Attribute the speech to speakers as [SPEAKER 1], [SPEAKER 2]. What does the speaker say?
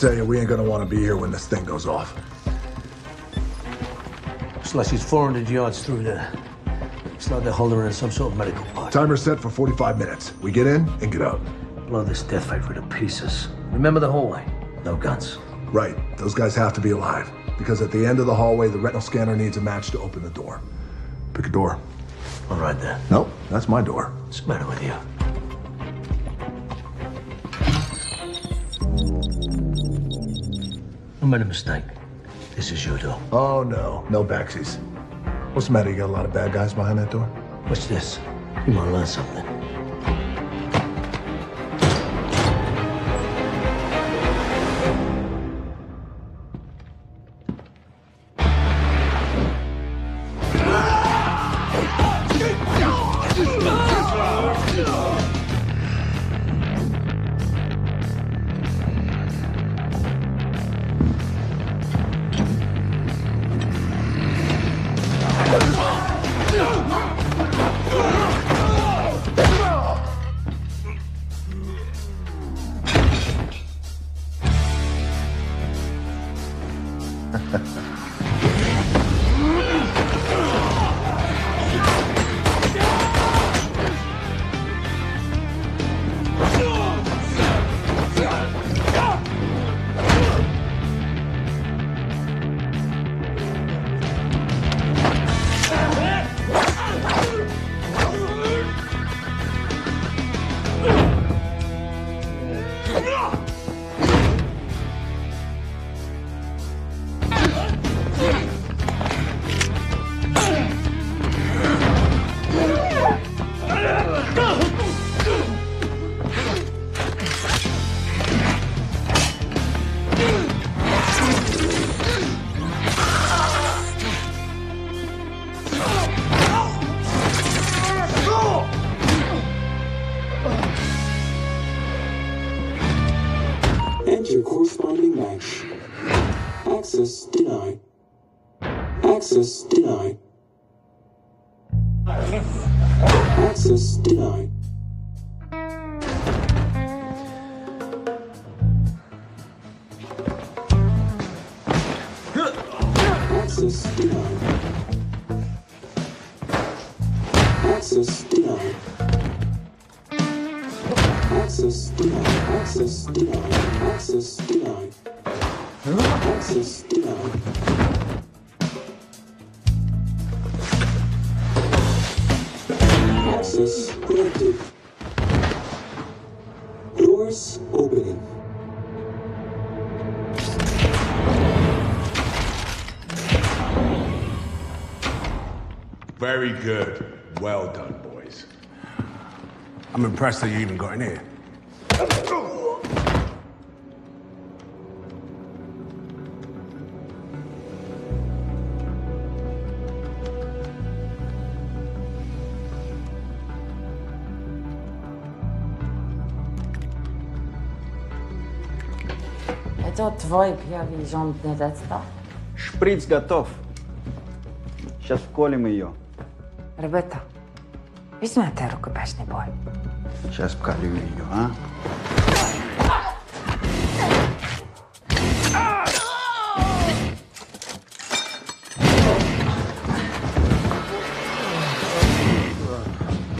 [SPEAKER 1] tell you, we ain't gonna want to be here when this thing goes off.
[SPEAKER 2] Looks like she's 400 yards through there. Looks like they're holding her in some sort of medical pod.
[SPEAKER 1] Timer set for 45 minutes. We get in and get out.
[SPEAKER 2] Blow this death factory to pieces. Remember the hallway? No guns.
[SPEAKER 1] Right. Those guys have to be alive. Because at the end of the hallway, the retinal scanner needs a match to open the door. Pick a door.
[SPEAKER 2] All right then.
[SPEAKER 1] Nope, that's my door.
[SPEAKER 2] What's the matter with you? I made a mistake. This is your door.
[SPEAKER 1] Oh, no. No backsies. What's the matter? You got a lot of bad guys behind that door?
[SPEAKER 2] What's this? You want to learn something? No!
[SPEAKER 3] Enter corresponding match. Access denied. Access denied. Access denied. Access denied. Access denied. Access denied. Access denied. Access denied. Access denied. Access granted. Doors opening.
[SPEAKER 4] Very good. Well done, boys.
[SPEAKER 5] I'm impressed that you even got in here.
[SPEAKER 6] Это твой первый зондный детство.
[SPEAKER 7] Шприц готов. Сейчас вколем ее.
[SPEAKER 6] Ребята, візьмете рукопашний бой.
[SPEAKER 7] Сейчас вколю ее, а?